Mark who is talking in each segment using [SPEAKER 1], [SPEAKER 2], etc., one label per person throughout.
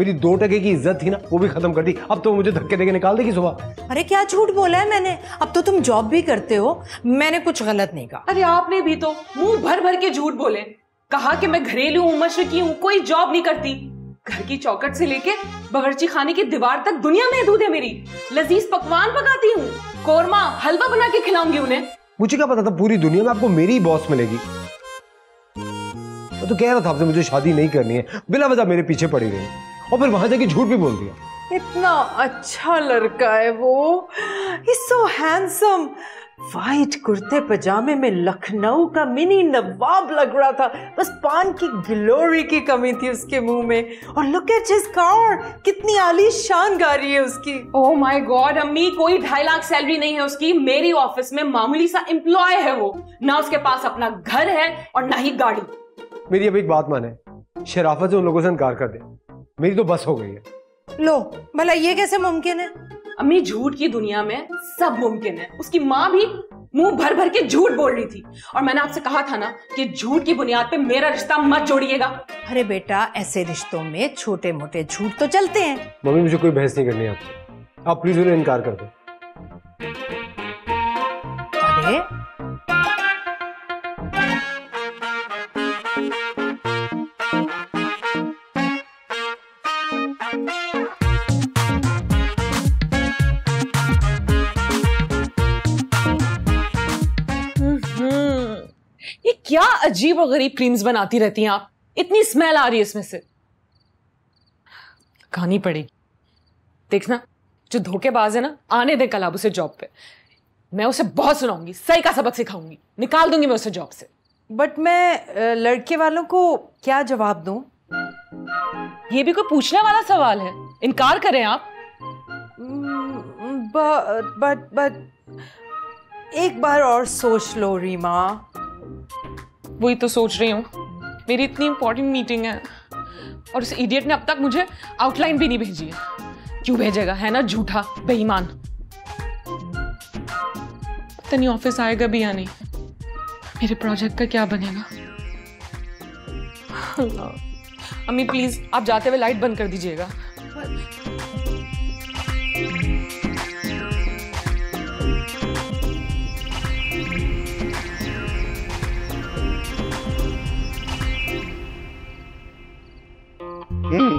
[SPEAKER 1] मेरी दो टके की इज़्ज़त थी ना वो भी खत्म कर दी। अब तो मुझे धक्के देके निकाल देगी सुबह।
[SPEAKER 2] अरे क्या झूठ बोला है मैंने? अब तो तुम जॉब भी करते हो। मैंने कुछ गलत नहीं कहा।
[SPEAKER 3] अरे आपने भी तो मुँह भर भर के झूठ बोले। कहा कि मैं घरेलू हूँ मशरकी हूँ कोई जॉब नहीं करती। घर की चौकट से लेके बावर्ची खाने की दीवार तक दुनिया महदूद है मेरी। लजीज पकवान पकाती हूँ कोरमा हलवा बना के खिलाऊँगी उन्हें।
[SPEAKER 1] मुझे क्या पता था पूरी दुनिया में आपको मेरी ही बॉस मिलेगी। मैं तो कह रहा था आपसे मुझे शादी नहीं करनी है। बिना वजह मेरे पीछे पड़ी रही। और फिर वहाँ जाके झूठ भी बोल दिया।
[SPEAKER 2] इतना अच्छा लड़का है वो। इज़ सो हैंडसम वाइट कुर्ते पजामे में लखनऊ का मिनी नवाब लग रहा था। बस पान की ग्लोरी की कमी थी उसके मुँह में। और लुक एट हिज कार कितनी आलीशान गाड़ी है उसकी।
[SPEAKER 3] ओह माय गॉड अम्मी कोई ढाई लाख सैलरी नहीं है उसकी। मेरी ऑफ़िस में मामूली सा एम्प्लॉय है वो। ना उसके पास अपना घर है और ना ही गाड़ी।
[SPEAKER 1] मेरी अब एक बात माने। शराफत से उन लोगों से इनकार कर दे। मेरी तो बस हो गई है।
[SPEAKER 2] लो भला ये कैसे मुमकिन है?
[SPEAKER 3] अम्मी झूठ की दुनिया में सब मुमकिन है। उसकी माँ भी मुँह भर भर के झूठ बोल रही थी। और मैंने आपसे कहा था ना कि झूठ की बुनियाद पे मेरा रिश्ता मत जोड़िएगा।
[SPEAKER 2] अरे बेटा ऐसे रिश्तों में छोटे मोटे झूठ तो चलते हैं।
[SPEAKER 1] मम्मी मुझे कोई बहस नहीं करनी है आपसे आप प्लीज़ उन्हें इनकार कर दो।
[SPEAKER 2] अरे
[SPEAKER 3] ये क्या अजीब और गरीब क्रीम्स बनाती रहती हैं आप? इतनी स्मेल आ रही है इसमें से। खानी पड़ेगी। देखना, जो धोखेबाज है ना, आने दे कल आप उसे जॉब पे। मैं उसे बहुत सुनाऊँगी, सही का सबक सिखाऊँगी। निकाल दूँगी मैं उसे जॉब से।
[SPEAKER 2] बट मैं लड़के वालों को क्या जवाब दूँ?
[SPEAKER 3] ये भी कोई पूछने वाला सवाल है। इनकार करें आप।
[SPEAKER 2] बट बट बट एक बार और सोच लो रीमा।
[SPEAKER 3] वही तो सोच रही हूँ। मेरी इतनी इंपॉर्टेंट मीटिंग है। और उस इडियट ने अब तक मुझे आउटलाइन भी नहीं भेजी है। क्यों भेजेगा है ना झूठा बेईमान? पता नहीं ऑफ़िस आएगा भी या नहीं? मेरे प्रोजेक्ट का क्या बनेगा? अम्मी प्लीज़ आप जाते हुए लाइट बंद कर दीजिएगा
[SPEAKER 4] हम्म।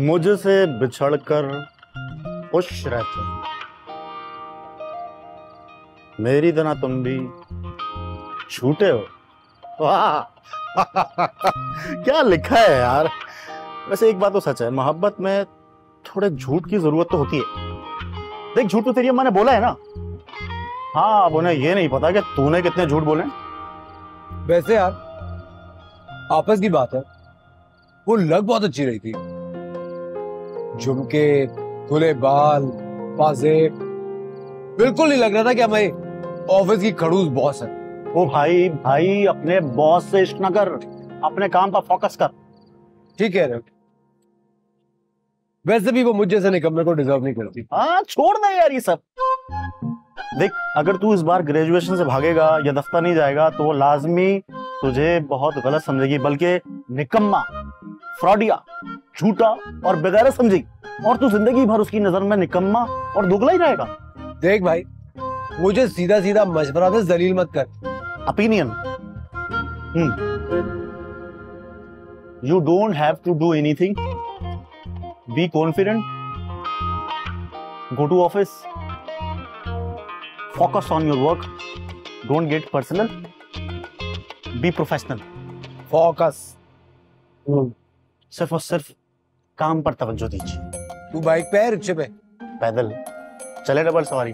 [SPEAKER 4] मुझसे बिछड़कर खुश रहते मेरी तरह तुम भी छूटे हो क्या लिखा है यार? वैसे एक बात तो सच है, मोहब्बत में थोड़े झूठ की ज़रूरत तो होती है। देख, झूठ तो तेरी अम्मा ने बोला है ना? हाँ अब उन्हें ये नहीं पता कि तूने कितने झूठ बोले।
[SPEAKER 1] वैसे यार, आपस की बात है। वो लग बहुत अच्छी रही थी। झुमके, खुले बाल पाजे बिल्कुल नहीं लग रहा था कि हमारे ऑफ़िस की खड़ूस बॉस है।
[SPEAKER 4] ओ भाई भाई अपने बॉस से इश्क न कर। अपने काम पर फोकस कर।
[SPEAKER 1] ठीक हो वैसे भी वो मुझ जैसे निकम्मे को डिजर्व नहीं करती।
[SPEAKER 4] हाँ छोड़ दे यार ये सब। देख अगर तू इस बार ग्रेजुएशन से भागेगा या दफ्तर नहीं जाएगा तो वो लाजमी तुझे बहुत गलत समझेगी बल्कि निकम्मा फ्रॉडिया झूठा और बेगारा समझेगी। और तू ज़िंदगी भर उसकी नज़र में निकम्मा और दुगला ही रहेगा।
[SPEAKER 1] देख भाई मुझे सीधा सीधा मशवरा दे जलील मत कर।
[SPEAKER 4] Opinion. Hmm. You don't have to do anything. Be confident. Go to office. Focus on your work. Don't get personal. Be professional.
[SPEAKER 1] Focus
[SPEAKER 4] सिर्फ़ और सिर्फ़ काम पर तवज्जो दीजिए
[SPEAKER 1] तू बाइक पे है रिक्शे पे
[SPEAKER 4] पैदल चले डबल सवारी